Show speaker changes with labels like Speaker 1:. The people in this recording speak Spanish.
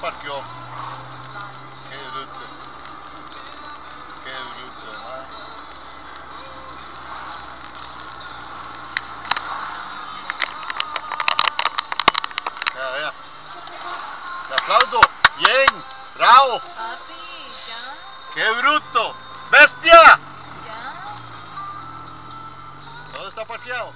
Speaker 1: parqueó. Qué bruto. Qué bruto, ¿no? Vea, vea. Te aplaudo. Bien. Bravo.
Speaker 2: Papi, ya,
Speaker 1: Qué bruto. Bestia.
Speaker 2: ya.
Speaker 1: ¿Dónde está parqueado?